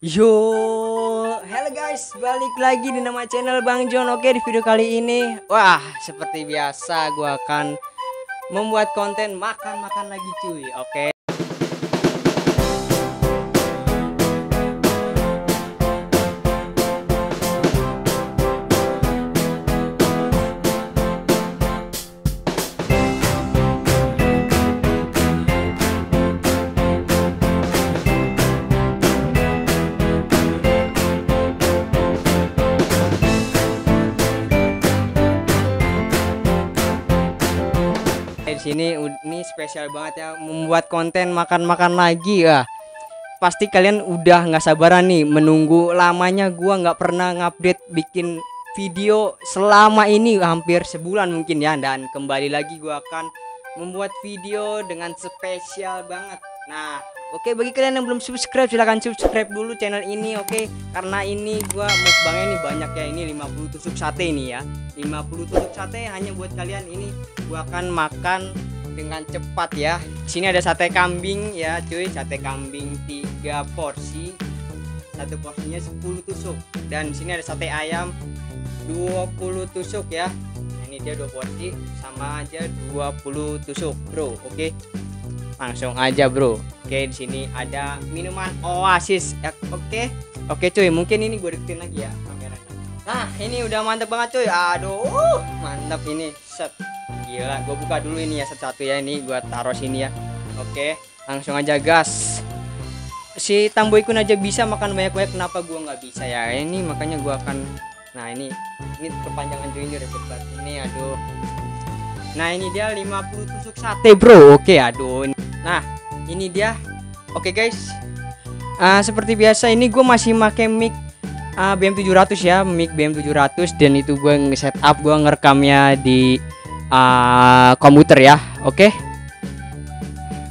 Yo, hello guys, balik lagi di nama channel Bang John. Oke, di video kali ini, wah, seperti biasa gua akan membuat konten makan-makan lagi cuy. Oke. Spesial banget ya membuat konten makan-makan lagi ya. Pasti kalian udah nggak sabaran nih menunggu lamanya gua nggak pernah ngupdate bikin video selama ini hampir sebulan mungkin ya dan kembali lagi gua akan membuat video dengan spesial banget. Nah, oke bagi kalian yang belum subscribe silahkan subscribe dulu channel ini oke karena ini gua mukbangnya ini banyak ya ini 50 tusuk sate ini ya. 50 tusuk sate hanya buat kalian ini gua akan makan dengan cepat ya. Sini ada sate kambing ya, cuy, sate kambing 3 porsi. Satu porsinya 10 tusuk dan sini ada sate ayam 20 tusuk ya. Nah, ini dia dua porsi sama aja 20 tusuk, Bro. Oke. Langsung aja, Bro. Oke, di sini ada minuman Oasis. Ya, Oke. Oke, cuy, mungkin ini gue deketin lagi ya kameranya. Nah, ini udah mantep banget cuy. Aduh, mantap ini. Set. Gila, gue buka dulu ini ya satu-satu ya. Ini gue taruh sini ya. Oke, langsung aja gas. Si Tamboykun aja bisa makan banyak-banyak, kenapa gue nggak bisa ya? Ini makanya gue akan. Nah ini, ini kepanjangan cuy ini ribet banget. Ini aduh. Nah ini dia 50 tusuk sate bro. Oke, aduh. Nah ini dia. Oke guys. Ah, seperti biasa ini gue masih pakai mic ah, BM700 ya, mic BM700 dan itu gue nge-setup gue ngerekamnya di ah, komputer ya. Oke.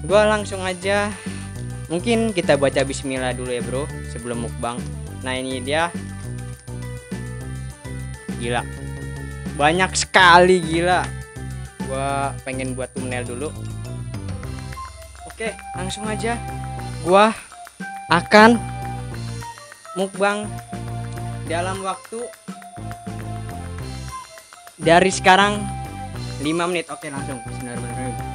Gue langsung aja mungkin kita baca bismillah dulu ya, Bro, sebelum mukbang. Nah, ini dia. Gila. Banyak sekali gila. Gua pengen buat thumbnail dulu. Oke, langsung aja. Gua akan mukbang dalam waktu dari sekarang 5 menit. Oke, langsung. Bismillahirrahmanirrahim.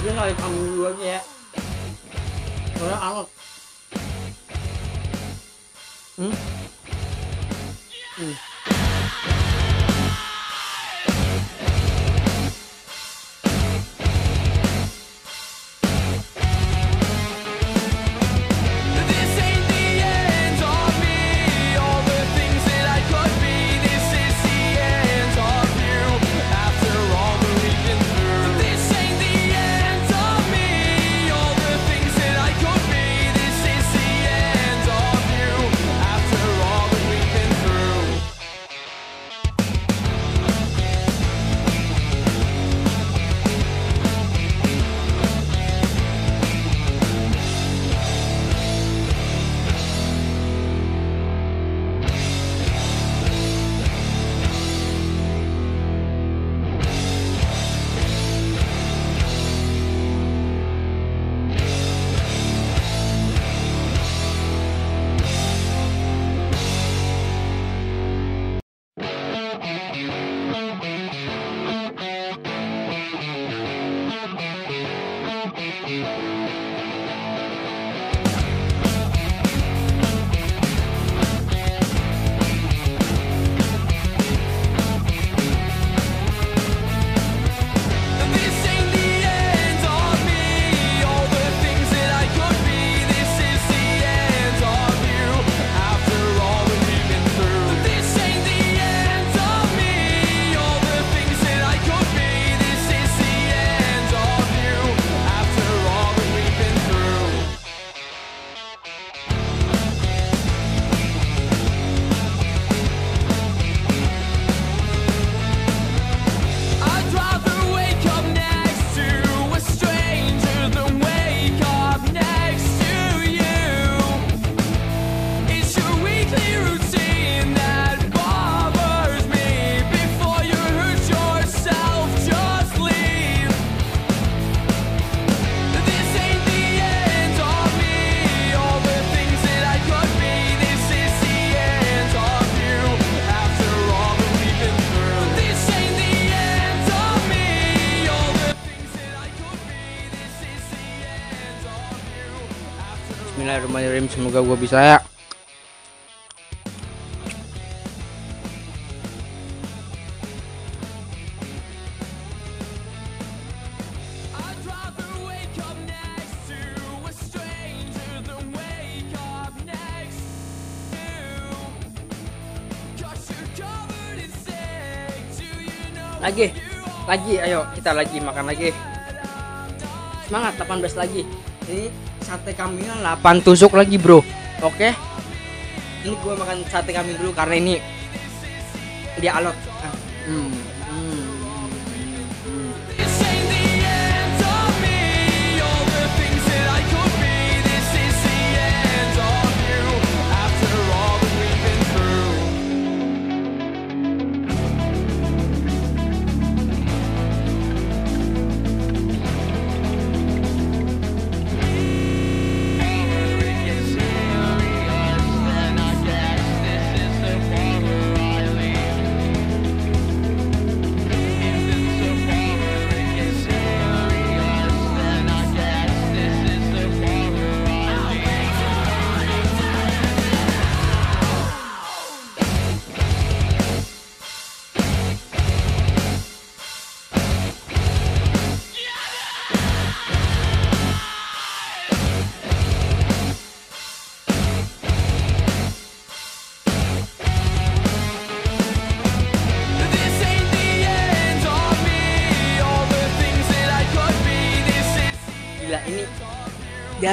ผมไม่เคยทำเยอะแยะแล้วเอาอืมอืม sick Do you know Lagi. Lagi, ayo kita lagi makan lagi. Semangat 18 lagi. Ini sate kambingnya 8 tusuk lagi, Bro. Oke. Ini gua makan sate kambing dulu karena ini dia alot. Ah, Hmm. Hmm.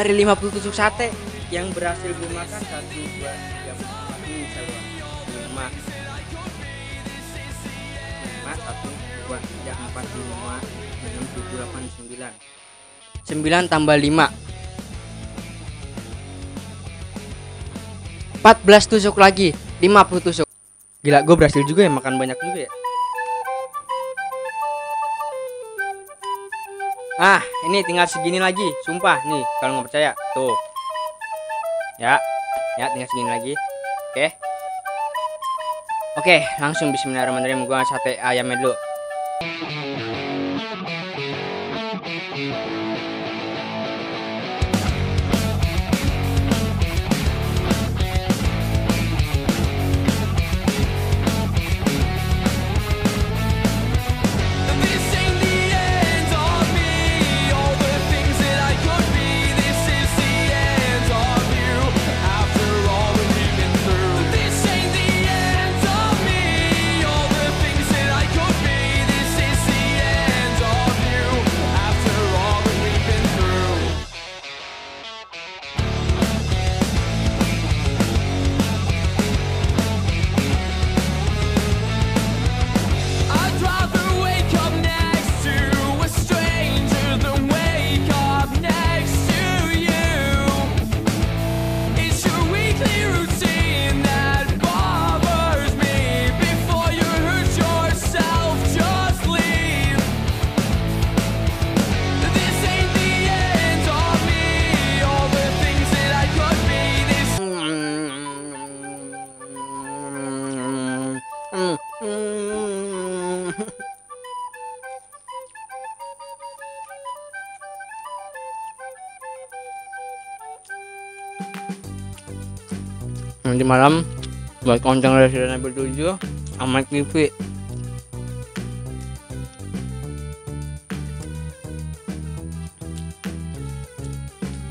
Dari 50 tusuk sate yang berhasil gue makan 1 2 3 4 ini bisa gua. 5 5 1 2 3 4 5 6 7 8 9 9 tambah 5 14 tusuk lagi 50 tusuk. Gila gue berhasil juga ya makan banyak juga ya Ah, ini tinggal segini lagi, sumpah nih kalau nggak percaya, tuh. Ya, ya tinggal segini lagi, oke. Oke, langsung bismillahirrahmanirrahim gua sate ayamnya dulu. Nanti malam buat konten Resident Evil 7 sama TV.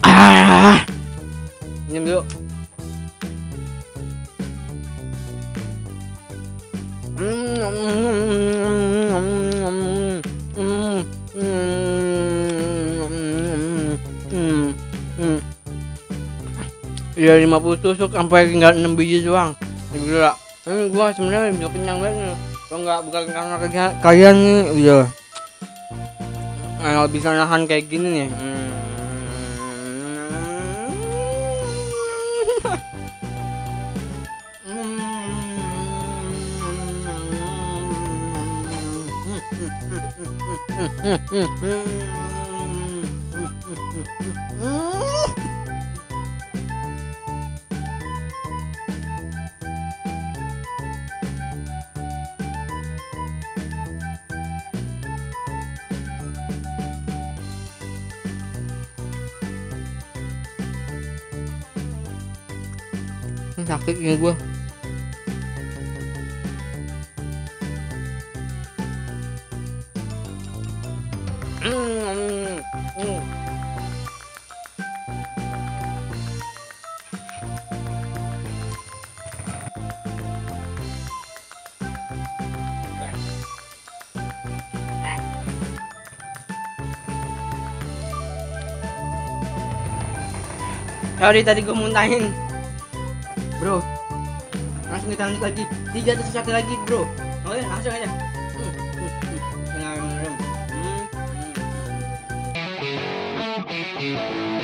Ah. Minum dulu. Ya 50 tusuk sampai tinggal 6 biji doang. Gila. Ini gua sebenarnya udah kenyang banget. Kalau nggak bukan karena kerja kalian nih, iya. Nggak bisa nahan kayak gini nih. Sakit nih gua. Sorry tadi gue muntahin Bro Langsung kita lanjut lagi Tiga atau satu lagi bro Oke langsung aja Hmm, hmm, hmm. Bismillahirrahmanirrahim. Hmm, hmm.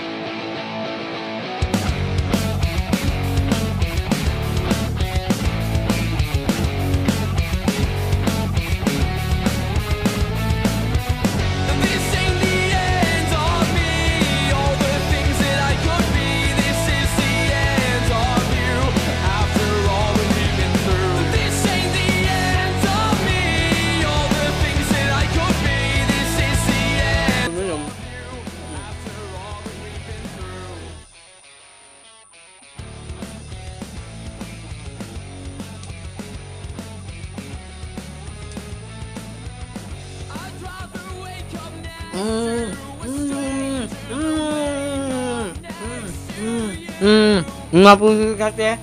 50 kat ya.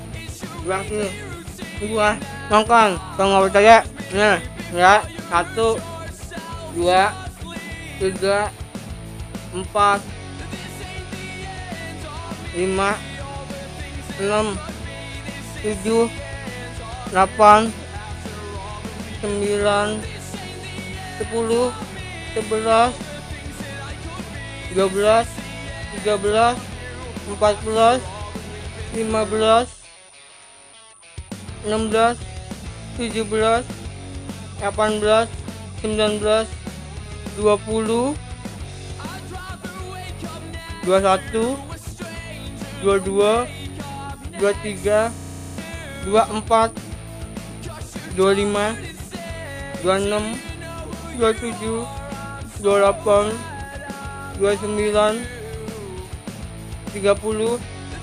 Gua sini. Gua nongkrong. Kalau nggak percaya Nah Ya. Satu Dua Tiga Empat Lima Enam Tujuh Delapan Sembilan Sepuluh Sebelas dua belas, tiga belas, empat belas, lima belas, enam belas, tujuh belas, delapan belas, sembilan belas, dua puluh, dua satu, dua dua, dua tiga, dua empat, 25 26 27 28 29 30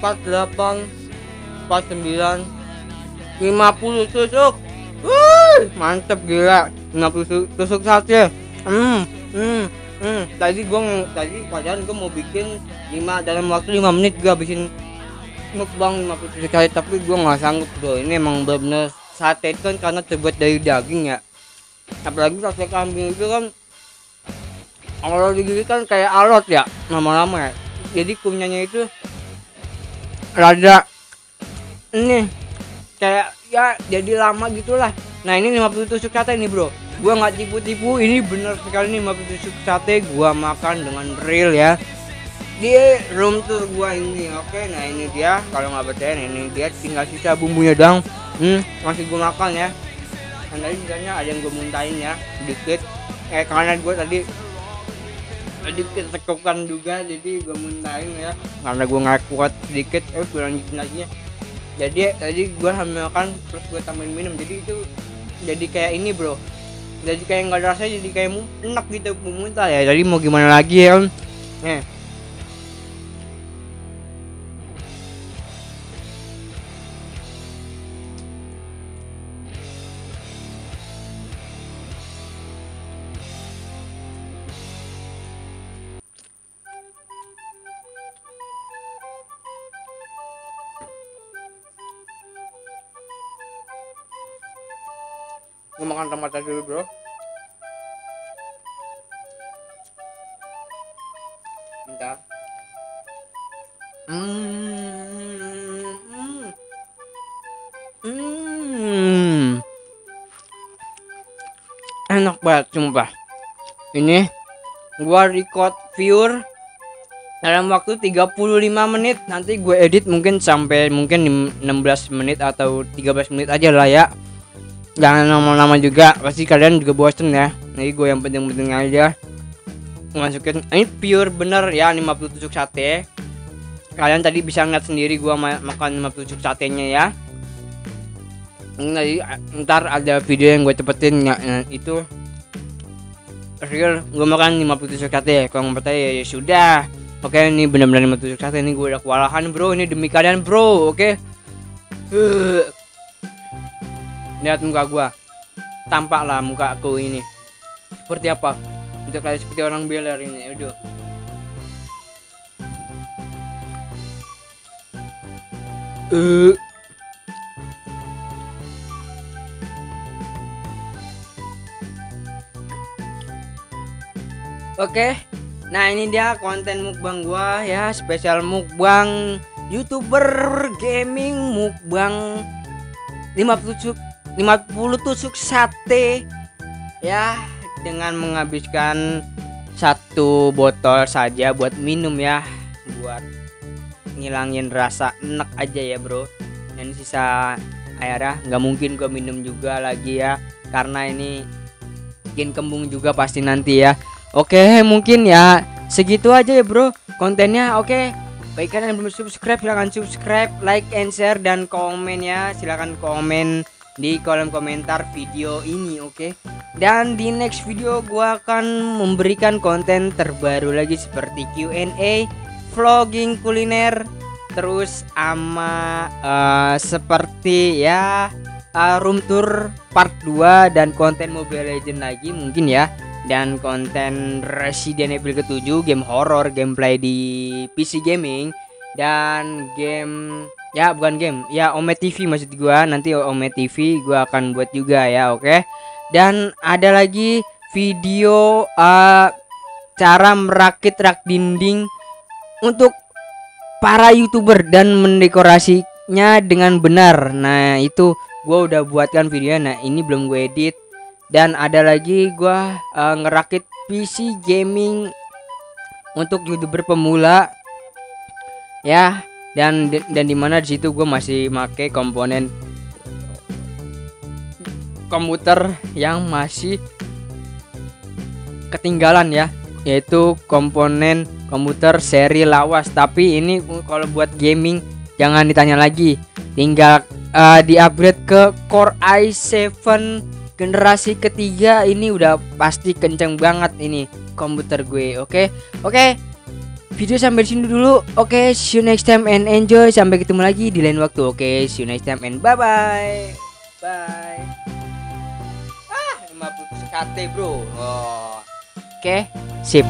48 49 50 tusuk. Wuh, mantep gila. 50 tu- tusuk sate hmm hmm hmm. Tadi gua tadi padahal gua mau bikin 5 dalam waktu 5 menit gua bikin mukbang 50 tusuk sate tapi gua nggak sanggup bro. Ini emang bener-bener sate itu kan karena terbuat dari daging ya. Apalagi sate kambing itu kan kalau digigit kan kayak alot ya lama-lama ya. Jadi kunyahnya itu rada ini kayak ya jadi lama gitulah. Nah ini 50 tusuk sate nih bro. Gua nggak tipu-tipu ini bener sekali nih 50 tusuk sate gua makan dengan real ya. Di room tour gua ini oke? Nah ini dia. Kalau nggak percaya ini dia tinggal sisa bumbunya dong hmm masih gua makan ya. Dan tadi misalnya ada yang gua muntahin ya dikit. Eh karena gua tadi sedikit tekukan juga jadi gua muntahin ya. Karena gua nggak kuat sedikit eh gua lanjutin lagi ya. Jadi tadi gua sambil makan terus gua tambahin minum. Jadi itu jadi kayak ini bro. Jadi kayak nggak ada rasanya jadi kayak enak gitu muntah ya. Jadi mau gimana lagi ya nih Gue makan tomat dulu bro Bentar Hmm. Hmm. Hmm. Enak banget sumpah Ini Gua record viewer dalam waktu 35 menit nanti gue edit mungkin sampai mungkin lim- 16 menit atau 13 menit aja lah ya jangan lama-lama juga. Pasti kalian juga bosen ya. Jadi gue yang penting-penting aja. Masukin ini pure bener ya 50 tusuk sate. Kalian tadi bisa ngeliat sendiri gua ma- makan 50 tusuk satenya ya. Ini ntar ada video yang gue cepetin ya, ya, itu. Real gue makan 50 tusuk sate. Kalau nggak percaya ya, ya sudah. Oke ini benar-benar 50 tusuk sate. Ini gue udah kewalahan bro. Ini demi kalian bro. Oke. Lihat muka gua. Tampaklah muka aku ini. Seperti apa? Udah kayak seperti orang beler ini aduh. Eh. Oke, nah ini dia konten mukbang gua ya, spesial mukbang youtuber gaming mukbang 50 tusuk 50 tusuk sate ya dengan menghabiskan satu botol saja buat minum ya buat ngilangin rasa enak aja ya bro. Dan sisa airnya nggak mungkin gue minum juga lagi ya karena ini bikin kembung juga pasti nanti ya. Oke mungkin ya segitu aja ya bro kontennya. Oke Baik kalian belum subscribe silahkan subscribe, like and share dan komen ya. Silahkan komen di kolom komentar video ini, oke? Dan di next video gua akan memberikan konten terbaru lagi seperti Q&A, vlogging kuliner, terus ama eh, seperti ya eh, room tour part 2 dan konten Mobile Legend lagi mungkin ya dan konten Resident Evil ke-7 game horror gameplay di PC gaming dan game ya bukan game. Ya Ome TV maksud gua. Nanti Ome TV gua akan buat juga ya oke? Dan ada lagi video eh, cara merakit rak dinding untuk para youtuber dan mendekorasinya dengan benar. Nah itu gue udah buatkan video nah ini belum gue edit. Dan ada lagi gue eh, ngerakit PC gaming untuk youtuber pemula. Ya dan dan di mana di situ gue masih make komponen komputer yang masih ketinggalan ya yaitu komponen komputer seri lawas. Tapi ini kalau buat gaming jangan ditanya lagi. Tinggal uh, di upgrade ke Core i7 generasi ketiga. Ini udah pasti kenceng banget ini komputer gue oke? Oke video sampai di sini dulu. Oke see you next time and enjoy. Sampai ketemu lagi di lain waktu. Oke see you next time and bye bye. Bye ah 50 KT bro. Oh. oke sip